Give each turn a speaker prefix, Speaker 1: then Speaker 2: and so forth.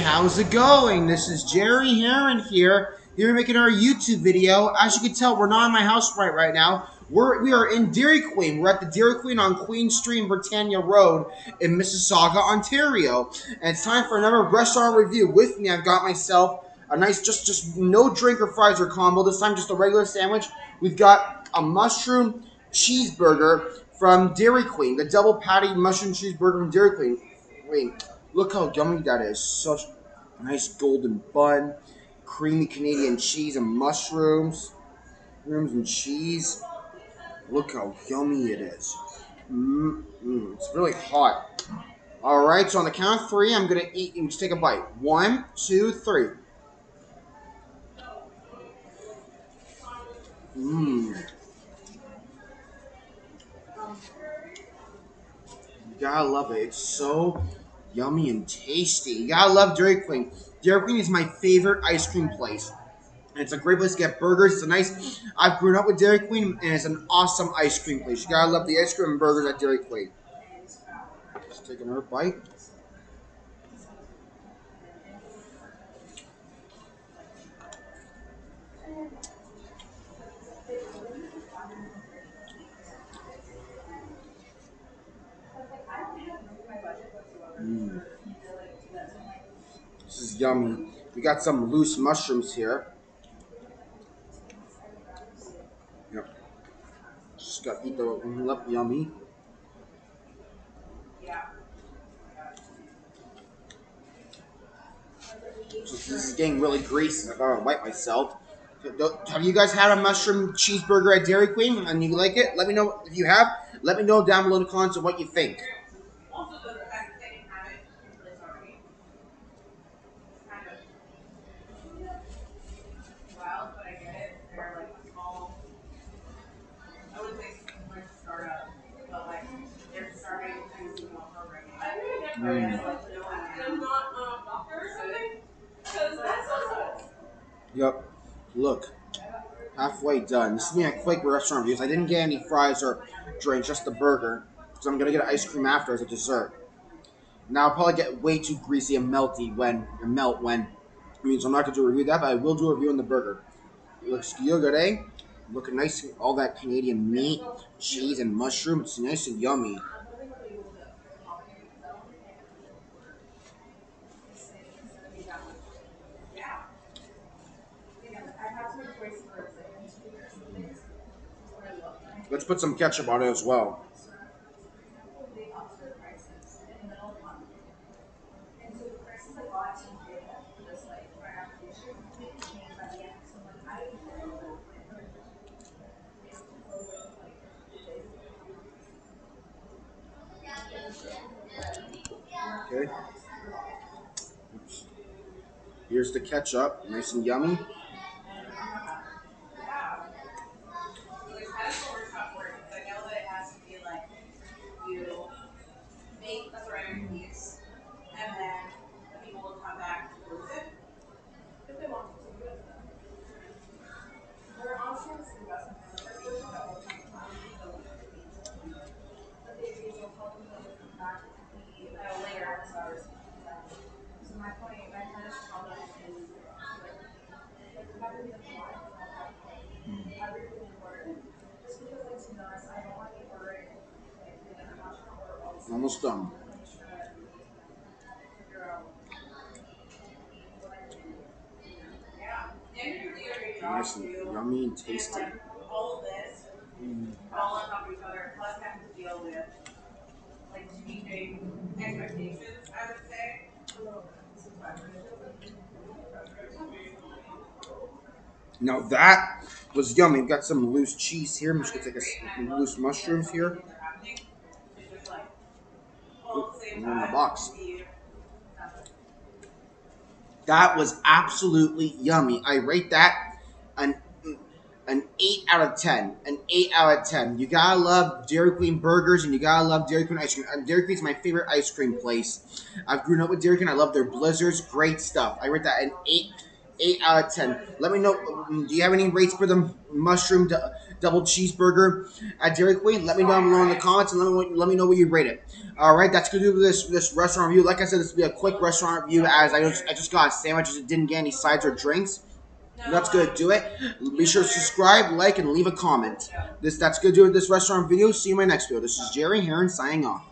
Speaker 1: How's it going? This is Jerry Haron here. Here we're making our YouTube video. As you can tell, we're not in my house right right now. We're we are in Dairy Queen. We're at the Dairy Queen on Queen Street, Britannia Road in Mississauga, Ontario. And it's time for another restaurant review. With me, I've got myself a nice, just just no drink or fries or combo. This time, just a regular sandwich. We've got a mushroom cheeseburger from Dairy Queen, the double patty mushroom cheeseburger from Dairy Queen. Wait, look how yummy that is. Such nice golden bun, creamy Canadian cheese and mushrooms, mushrooms and cheese. Look how yummy it is. Mm, mm, it's really hot. All right, so on the count of three, I'm gonna eat and just take a bite. One, two, three. Mmm. You gotta love it. It's so yummy and tasty. You gotta love Dairy Queen. Dairy Queen is my favorite ice cream place. And it's a great place to get burgers. It's a nice. I've grown up with Dairy Queen, and it's an awesome ice cream place. You gotta love the ice cream and burgers at Dairy Queen. Just taking another bite. This is yummy. We got some loose mushrooms here. Yep. Just got to eat the mm, yummy. So this is getting really greasy. I gotta wipe myself. Have you guys had a mushroom cheeseburger at Dairy Queen and you like it? Let me know if you have. Let me know down below in the comments what you think. Yep. Look. Halfway done. This is me at Quake Restaurant Reviews. I didn't get any fries or drinks, just the burger. So I'm going to get ice cream after as a dessert. Now I'll probably get way too greasy and melty when, or melt when. I mean, so I'm not to do a review of that, but I will do a review on the burger. It looks good, eh? Looking nice, all that Canadian meat, cheese, and mushroom. It's nice and yummy. Let's put some ketchup on it as well. Okay. Oops. Here's the ketchup, nice and yummy. Almost done. Nice and yummy and tasty.
Speaker 2: All of this,
Speaker 1: Mm.
Speaker 2: all on top of each other, plus having to deal with like changing expectations, I would say.
Speaker 1: Now that was yummy. We've got some loose cheese here. I'm just gonna take a loose mushrooms here. And in the box. That was absolutely yummy. I rate that an an eight out of ten. An eight out of ten. You gotta love Dairy Queen burgers and you gotta love Dairy Queen ice cream. And Dairy Queen's my favorite ice cream place. I've grown up with Dairy Queen. I love their blizzards. Great stuff. I rate that an eight. Eight out of ten. Let me know. um, Do you have any rates for the mushroom, du- double cheeseburger at Dairy Queen. Let me know down below in the comments and let me, let me know what you rate it. All right, that's gonna do this this restaurant review. Like I said, this will be a quick restaurant review as I just, I just got sandwiches and didn't get any sides or drinks. That's gonna do it. Be sure to subscribe, like, and leave a comment. This that's gonna do it. This restaurant video. See you in my next video. This is Jerry Haron signing off.